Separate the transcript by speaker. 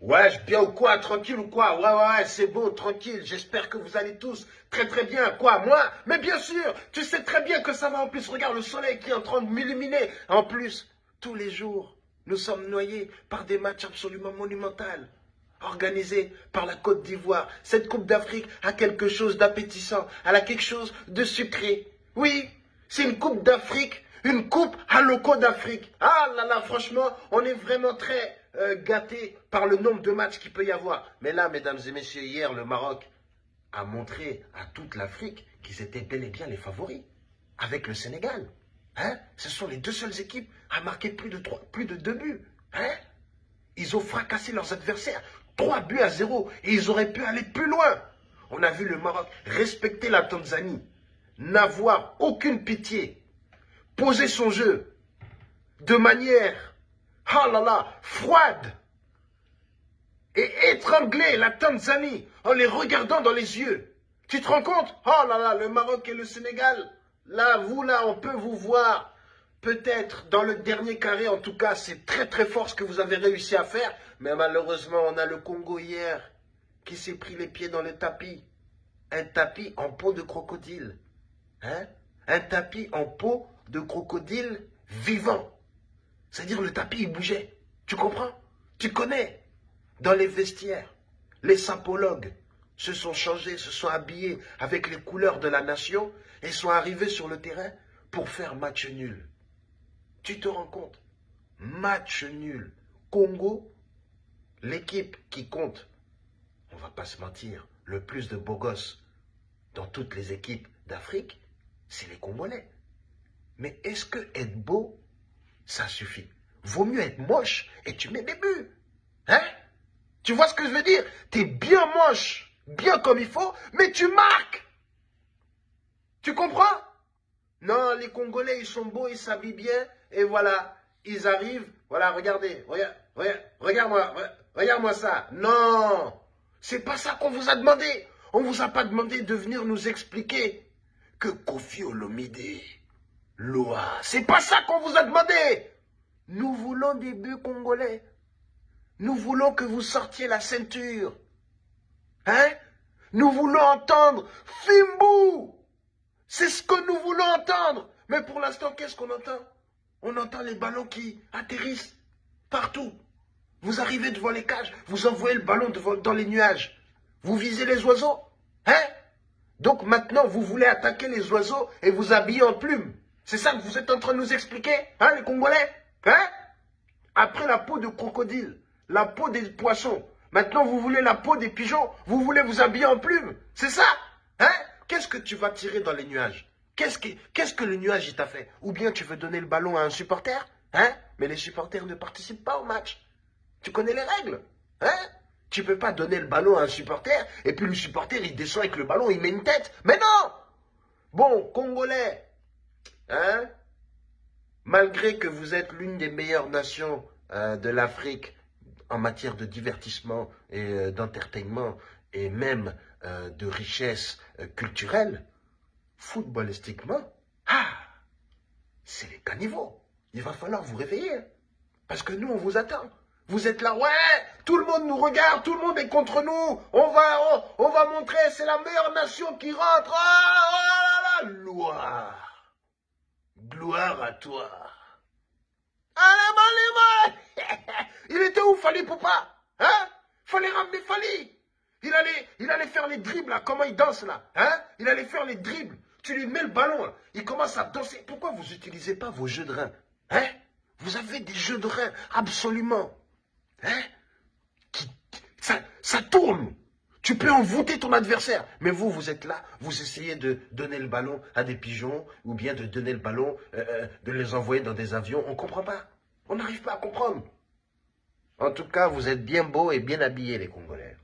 Speaker 1: Ouais, bien ou quoi Tranquille ou quoi? Ouais, ouais, ouais, c'est bon, tranquille. J'espère que vous allez tous très très bien. Quoi Moi? Mais bien sûr, tu sais très bien que ça va. En plus, regarde le soleil qui est en train de m'illuminer. En plus, tous les jours, nous sommes noyés par des matchs absolument monumentaux organisés par la Côte d'Ivoire. Cette Coupe d'Afrique a quelque chose d'appétissant, elle a quelque chose de sucré. Oui, c'est une Coupe d'Afrique, une Coupe à loco d'Afrique. Ah là là, franchement, on est vraiment très euh, gâté par le nombre de matchs qu'il peut y avoir. Mais là, mesdames et messieurs, hier, le Maroc a montré à toute l'Afrique qu'ils étaient bel et bien les favoris, avec le Sénégal. Hein Ce sont les deux seules équipes à marquer plus de, trois, plus de deux buts. Hein ils ont fracassé leurs adversaires. Trois buts à zéro. Et ils auraient pu aller plus loin. On a vu le Maroc respecter la Tanzanie. N'avoir aucune pitié. Poser son jeu. De manière oh là là, froide, et étrangler la Tanzanie en les regardant dans les yeux. Tu te rends compte? Oh là là, le Maroc et le Sénégal, là, vous là, on peut vous voir. Peut-être dans le dernier carré, en tout cas, c'est très très fort ce que vous avez réussi à faire. Mais malheureusement, on a le Congo hier qui s'est pris les pieds dans le tapis. Un tapis en peau de crocodile. Hein? Un tapis en peau de crocodile vivant. C'est-à-dire le tapis, il bougeait. Tu comprends? Tu connais? Dans les vestiaires, les sapologues se sont changés, se sont habillés avec les couleurs de la nation et sont arrivés sur le terrain pour faire match nul. Tu te rends compte? Match nul. Congo, l'équipe qui compte, on va pas se mentir, le plus de beaux gosses dans toutes les équipes d'Afrique, c'est les Congolais. Mais est-ce que être beau, ça suffit? Vaut mieux être moche et tu mets des buts. Hein? Tu vois ce que je veux dire? Tu es bien moche, bien comme il faut, mais tu marques. Tu comprends? Non, les Congolais, ils sont beaux, ils s'habillent bien, et voilà, ils arrivent. Voilà, regardez, regarde, regarde-moi, regarde-moi ça. Non, c'est pas ça qu'on vous a demandé. On vous a pas demandé de venir nous expliquer que Kofi Olomide Loa. C'est pas ça qu'on vous a demandé. Nous voulons des buts congolais. Nous voulons que vous sortiez la ceinture. Hein? Nous voulons entendre Fimbu. C'est ce que nous voulons entendre. Mais pour l'instant, qu'est-ce qu'on entend? On entend les ballons qui atterrissent partout. Vous arrivez devant les cages, vous envoyez le ballon dans les nuages. Vous visez les oiseaux. Hein? Donc maintenant, vous voulez attaquer les oiseaux et vous habiller en plumes. C'est ça que vous êtes en train de nous expliquer, hein, les Congolais Hein? Après la peau de crocodile, la peau des poissons, maintenant vous voulez la peau des pigeons, vous voulez vous habiller en plumes. C'est ça Hein? Qu'est-ce que tu vas tirer dans les nuages? Qu'est-ce que, qu'est-ce que le nuage t'a fait? Ou bien tu veux donner le ballon à un supporter Hein? Mais les supporters ne participent pas au match. Tu connais les règles Hein? Tu peux pas donner le ballon à un supporter et puis le supporter il descend avec le ballon, il met une tête. Mais non Bon, Congolais, Hein Malgré que vous êtes l'une des meilleures nations euh, de l'Afrique en matière de divertissement et euh, et même euh, de richesse culturelle, footballistiquement, ah, c'est les caniveaux. Il va falloir vous réveiller. Parce que nous, on vous attend. Vous êtes là, ouais, tout le monde nous regarde, tout le monde est contre nous. On va, on, va montrer, c'est la meilleure nation qui rentre. Oh, oh là là, loi. Gloire à toi. Allez, Il était où, Fali Poupa Hein? Fallait ramener Fali. Il allait, faire les dribbles, là. Comment il danse, là? Hein? Il allait faire les dribbles. Tu lui mets le ballon, Il commence à danser. Pourquoi vous n'utilisez pas vos jeux de reins? Hein? Vous avez des jeux de reins, absolument. Ça, ça tourne. Tu peux envoûter ton adversaire. Mais vous, vous êtes là, vous essayez de donner le ballon à des pigeons ou bien de donner le ballon, euh, euh, de les envoyer dans des avions. On ne comprend pas. On n'arrive pas à comprendre. En tout cas, vous êtes bien beaux et bien habillés, les Congolais.